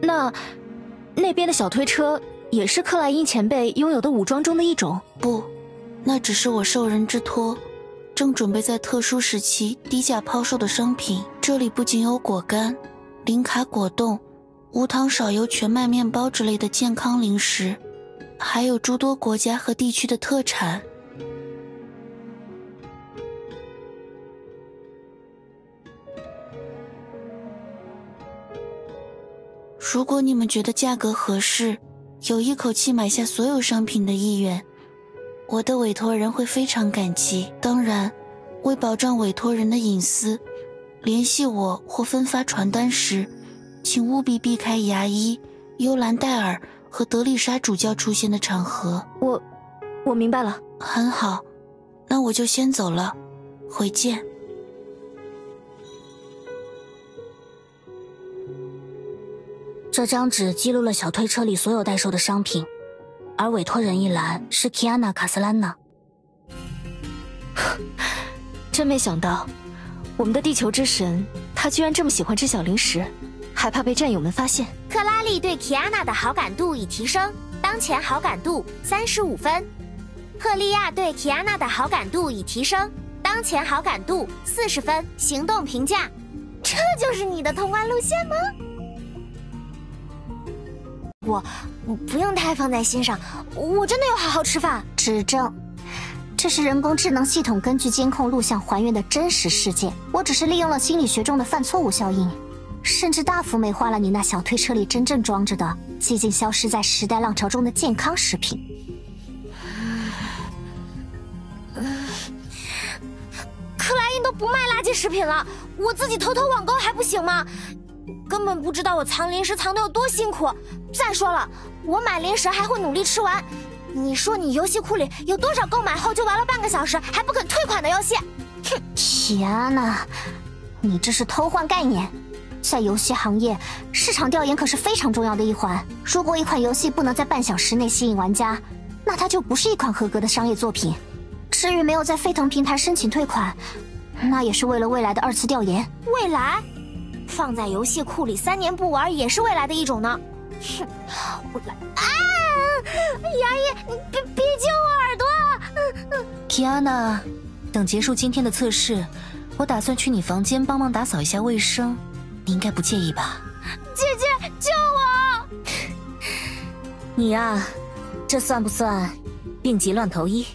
那那边的小推车也是克莱因前辈拥有的武装中的一种？不，那只是我受人之托，正准备在特殊时期低价抛售的商品。这里不仅有果干、零卡果冻、无糖少油全麦面包之类的健康零食，还有诸多国家和地区的特产。如果你们觉得价格合适，有一口气买下所有商品的意愿，我的委托人会非常感激。当然，为保障委托人的隐私，联系我或分发传单时，请务必避开牙医、幽兰戴尔和德丽莎主教出现的场合。我，我明白了。很好，那我就先走了，回见。这张纸记录了小推车里所有代售的商品，而委托人一栏是 Kiana 卡斯兰娜。真没想到，我们的地球之神他居然这么喜欢吃小零食，还怕被战友们发现。克拉丽对 Kiana 的好感度已提升，当前好感度三十五分。赫利亚对 Kiana 的好感度已提升，当前好感度四十分。行动评价：这就是你的通关路线吗？我不用太放在心上，我真的有好好吃饭。指正，这是人工智能系统根据监控录像还原的真实事件。我只是利用了心理学中的犯错误效应，甚至大幅美化了你那小推车里真正装着的、几近消失在时代浪潮中的健康食品。克莱因都不卖垃圾食品了，我自己偷偷网购还不行吗？根本不知道我藏零食藏的有多辛苦。再说了，我买零食还会努力吃完。你说你游戏库里有多少购买后就玩了半个小时还不肯退款的游戏？哼！天哪，你这是偷换概念。在游戏行业，市场调研可是非常重要的一环。如果一款游戏不能在半小时内吸引玩家，那它就不是一款合格的商业作品。至于没有在飞腾平台申请退款，那也是为了未来的二次调研。未来？放在游戏库里三年不玩也是未来的一种呢。哼，我来啊！牙医，你别别揪我耳朵！嗯嗯。Kiana，等结束今天的测试，我打算去你房间帮忙打扫一下卫生，你应该不介意吧？姐姐，救我！你呀，这算不算病急乱投医？